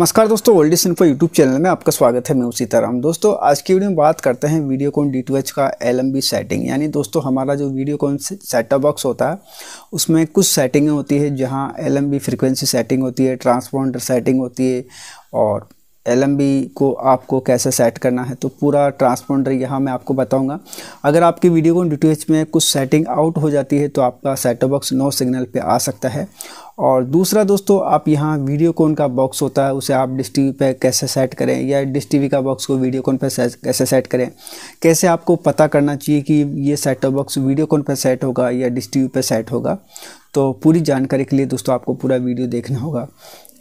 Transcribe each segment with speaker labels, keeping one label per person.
Speaker 1: नमस्कार दोस्तों, old info YouTube channel में आपका स्वागत है, मैं उसी तरह दोस्तों, आज की वीडियो में बात करते हैं वीडियो कॉन डी का एलएमबी सेटिंग यानी दोस्तों, हमारा जो वीडियोकॉन सेटअप बॉक्स होता है, उसमें कुछ सेटिंगें होती है जहाँ एल फ्रिक्वेंसी सेटिंग होती है ट्रांसपॉन्डर सेटिंग होती है, और LMB को आपको कैसे सेट करना है तो पूरा ट्रांसपोंडर यहाँ मैं आपको बताऊँगा। अगर आपकी वीडियो को डी में कुछ सेटिंग आउट हो जाती है तो आपका सेटअप बॉक्स नो सिग्नल पे आ सकता है। और दूसरा दोस्तों, आप यहाँ वीडियो कॉन का बॉक्स होता है, उसे आप डिश टी पे कैसे सेट करें, या डिश टी का बॉक्स को वीडियो कॉन पर कैसे सेट करें? कैसे आपको पता करना चाहिए कि ये सेटअप बॉक्स वीडियो कॉन पर सेट होगा या डिश टी पे सेट होगा? तो पूरी जानकारी के लिए दोस्तों, आपको पूरा वीडियो देखना होगा।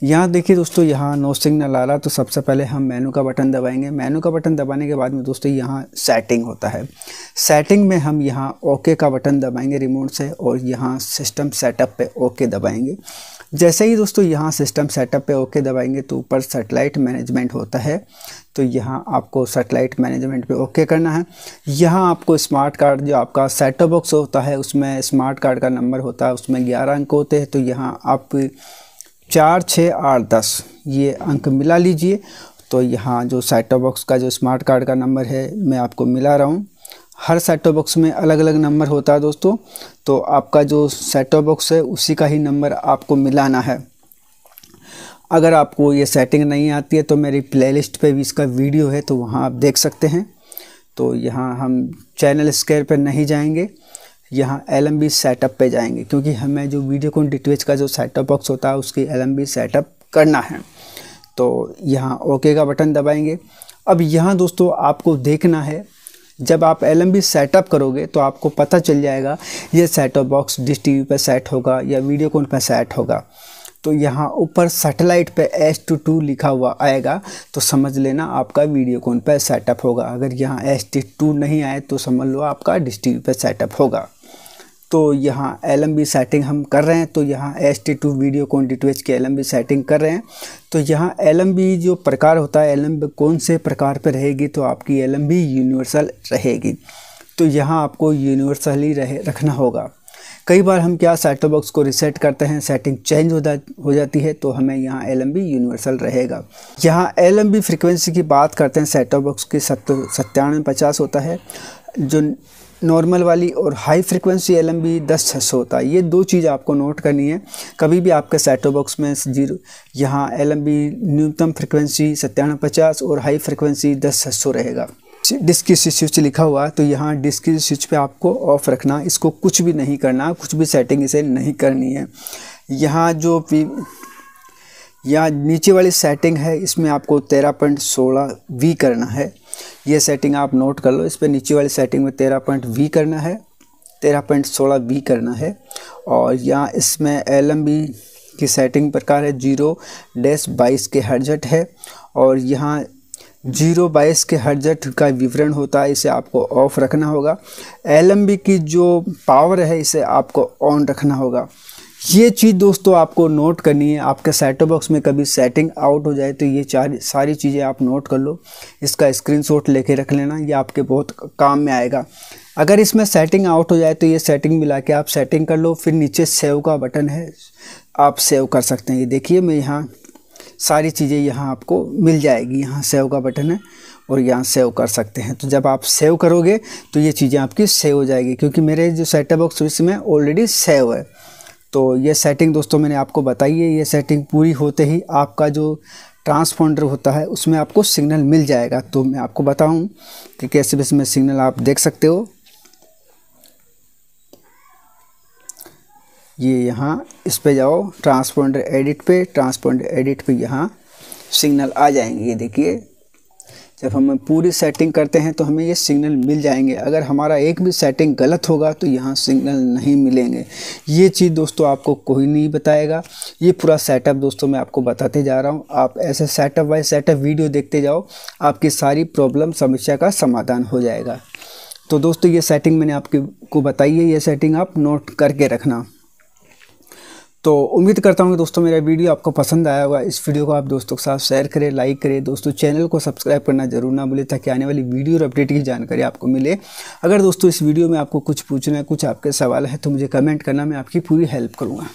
Speaker 1: यहाँ देखिए दोस्तों, यहाँ नो सिग्नल आ रहा तो सबसे पहले हम मेनू का बटन दबाएँगे। मेनू का बटन दबाने के बाद में दोस्तों, यहाँ सेटिंग होता है। सेटिंग में हम यहाँ ओके का बटन दबाएँगे रिमोट से और यहाँ सिस्टम सेटअप पे ओके दबाएँगे। जैसे ही दोस्तों, यहाँ सिस्टम सेटअप पे ओके दबाएँगे तो ऊपर सेटेलाइट मैनेजमेंट होता है। तो यहाँ आपको सेटेलाइट मैनेजमेंट पे ओके करना है। यहाँ आपको स्मार्ट कार्ड जो आपका सेटअप बॉक्स होता है, उसमें स्मार्ट कार्ड का नंबर होता है, उसमें ग्यारह अंक होते हैं। तो यहाँ आप चार छः आठ, दस। ये अंक मिला लीजिए। तो यहाँ जो सेटअप बॉक्स का जो स्मार्ट कार्ड का नंबर है, मैं आपको मिला रहा हूँ। हर सेटअप बॉक्स में अलग अलग नंबर होता है दोस्तों। तो आपका जो सेटअप बॉक्स है, उसी का ही नंबर आपको मिलाना है। अगर आपको ये सेटिंग नहीं आती है तो मेरी प्लेलिस्ट पे भी इसका वीडियो है तो वहाँ आप देख सकते हैं। तो यहाँ हम चैनल स्केयर पर नहीं जाएँगे। यहाँ एलएमबी सेटअप पे जाएँगे, क्योंकि हमें जो वीडियो कॉन डी का जो सेटअप बॉक्स होता है, उसकी एल सेटअप करना है। तो यहाँ ओके का बटन दबाएँगे। अब यहाँ दोस्तों आपको देखना है, जब आप एलएमबी सेटअप करोगे तो आपको पता चल जाएगा, ये सेटअप बॉक्स डिश टी पर सेट होगा या वीडियो कॉन पर सेट होगा। तो यहाँ ऊपर सैटेलाइट पे एस टू टू लिखा हुआ आएगा तो समझ लेना आपका वीडियो कॉन पर सेटअप होगा। अगर यहाँ एस टी टू नहीं आए तो समझ लो आपका डिश टी पर सेटअप होगा। तो यहाँ एल सेटिंग हम कर रहे हैं तो यहाँ S T two Videocon D two H की एल सेटिंग कर रहे हैं। तो यहाँ एल जो प्रकार होता है एलएमबी कौन से प्रकार पर रहेगी तो आपकी एलएमबी यूनिवर्सल रहेगी। तो यहाँ आपको यूनिवर्सल रहे, रखना होगा। कई बार हम क्या सेटअप बॉक्स को रिसेट करते हैं सेटिंग चेंज हो जा, हो जाती है तो हमें यहाँ एल यूनिवर्सल रहेगा। यहाँ एल फ्रिक्वेंसी की बात करते हैं सेटअप बॉक्स की सत्तर सत्तानवे पचास होता है, जो नॉर्मल वाली और high frequency L M B दस छः सौ होता है। ये दो चीज़ आपको नोट करनी है। कभी भी आपके सेटो बॉक्स में ज़ीरो, यहाँ एल एम बी न्यूनतम फ्रिक्वेंसी सत्तानवे पचास और हाई फ्रिक्वेंसी दस छः सौ रहेगा। डिस्क स्विच लिखा हुआ है तो यहाँ डिस्क की स्विच पे आपको ऑफ़ रखना, इसको कुछ भी नहीं करना, कुछ भी सेटिंग इसे नहीं करनी है। यहाँ जो यहाँ नीचे वाली सेटिंग है, इसमें आपको तेरह पॉइंट सोलह वी करना है। ये सेटिंग आप नोट कर लो, इस पर नीचे वाली सेटिंग में तेरह पॉइंट वी करना है, तेरह पॉइंट सोलह वी करना है। और यहाँ इसमें एल एम बी की सेटिंग प्रकार है ज़ीरो डैश बाईस के हर्जट है। और यहाँ ज़ीरो बाईस के हर्जट का विवरण होता है, इसे आपको ऑफ़ रखना होगा। एल एम बी की जो पावर है, इसे आपको ऑन रखना होगा। ये चीज़ दोस्तों आपको नोट करनी है। आपके सेटो बॉक्स में कभी सेटिंग आउट हो जाए तो ये चार सारी चीज़ें आप नोट कर लो। इसका स्क्रीनशॉट लेके रख लेना, ये आपके बहुत काम में आएगा। अगर इसमें सेटिंग आउट हो जाए तो ये सेटिंग मिला के आप सेटिंग कर लो। फिर नीचे सेव का बटन है, आप सेव कर सकते हैं। ये देखिए, मैं यहाँ सारी चीज़ें यहाँ आपको मिल जाएगी। यहाँ सेव का बटन है और यहाँ सेव कर सकते हैं। तो जब आप सेव करोगे तो ये चीज़ें आपकी सेव हो जाएगी। क्योंकि मेरे जो सेटअप बॉक्स इसमें ऑलरेडी सेव है। तो ये सेटिंग दोस्तों मैंने आपको बताई है, ये सेटिंग पूरी होते ही आपका जो ट्रांसपोंडर होता है, उसमें आपको सिग्नल मिल जाएगा। तो मैं आपको बताऊँ कि कैसे इसमें सिग्नल आप देख सकते हो। ये यहाँ इस पे जाओ ट्रांसपोंडर एडिट पे ट्रांसपोंडर एडिट पे यहाँ सिग्नल आ जाएँगे। ये देखिए जब हम पूरी सेटिंग करते हैं तो हमें ये सिग्नल मिल जाएँगे। अगर हमारा एक भी सेटिंग गलत होगा तो यहाँ सिग्नल नहीं मिलेंगे। ये चीज़ दोस्तों आपको कोई नहीं बताएगा। ये पूरा सेटअप दोस्तों मैं आपको बताते जा रहा हूँ। आप ऐसे सेटअप वाइज सेटअप वीडियो देखते जाओ, आपकी सारी प्रॉब्लम समस्या का समाधान हो जाएगा। तो दोस्तों ये सेटिंग मैंने आपके को बताई है। ये सेटिंग आप नोट करके रखना। तो उम्मीद करता हूँ कि दोस्तों मेरा वीडियो आपको पसंद आया होगा। इस वीडियो को आप दोस्तों के साथ शेयर करें लाइक करें। दोस्तों चैनल को सब्सक्राइब करना ज़रूर ना भूलें ताकि आने वाली वीडियो और अपडेट की जानकारी आपको मिले। अगर दोस्तों इस वीडियो में आपको कुछ पूछना है, कुछ आपके सवाल है तो मुझे कमेंट करना, मैं आपकी पूरी हेल्प करूँगा।